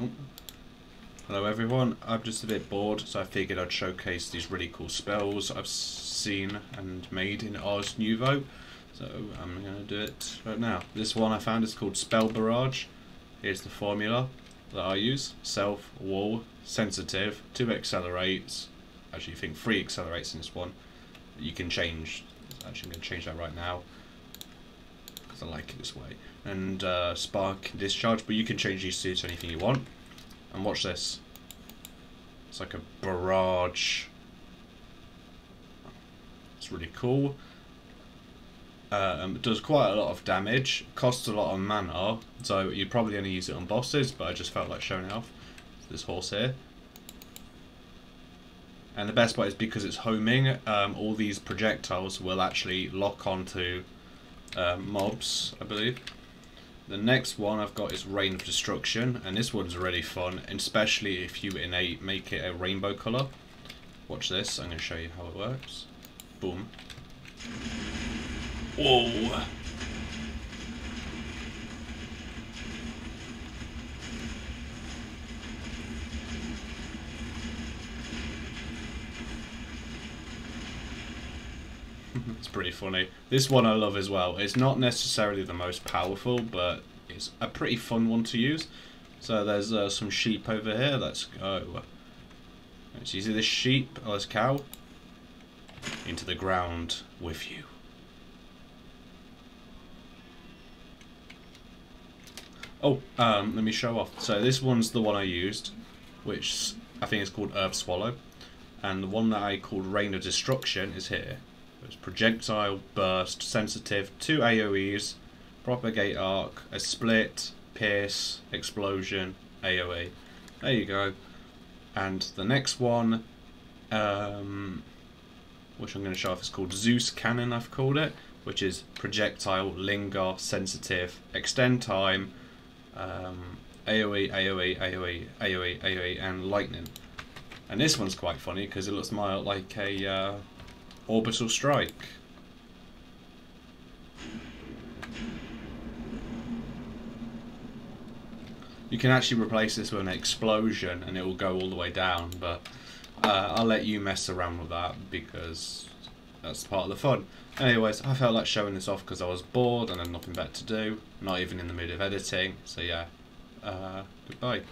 Oh. Hello everyone, I'm just a bit bored, so I figured I'd showcase these really cool spells I've seen and made in Ars Nouveau. So I'm going to do it right now. This one I found is called Spell Barrage. Here's the formula that I use. Self, Wall, Sensitive, 2 accelerates. Actually, I think 3 accelerates in this one. You can change. Actually, I'm going to change that right now. I like it this way. And uh, Spark Discharge, but you can change these two to anything you want. And watch this. It's like a barrage. It's really cool. Um, it does quite a lot of damage, costs a lot of mana, so you'd probably only use it on bosses, but I just felt like showing off. This horse here. And the best part is because it's homing, um, all these projectiles will actually lock onto um, mobs, I believe. The next one I've got is Rain of Destruction, and this one's really fun, especially if you innate make it a rainbow colour. Watch this, I'm going to show you how it works. Boom. Whoa! it's pretty funny. This one I love as well. It's not necessarily the most powerful, but it's a pretty fun one to use. So there's uh, some sheep over here. Let's go. Let's see this sheep, or this cow? Into the ground with you. Oh, um, let me show off. So this one's the one I used, which I think is called Earth Swallow. And the one that I called Rain of Destruction is here. It's projectile, burst, sensitive, two AoEs, propagate arc, a split, pierce, explosion, AoE. There you go. And the next one, um, which I'm going to show off, is called Zeus Cannon, I've called it, which is projectile, linger, sensitive, extend time, um, AoE, AoE, AoE, AoE, AoE, and lightning. And this one's quite funny because it looks like a uh, orbital strike. You can actually replace this with an explosion and it will go all the way down, but uh, I'll let you mess around with that because that's part of the fun. Anyways, I felt like showing this off because I was bored and had nothing better to do, not even in the mood of editing, so yeah, uh, goodbye.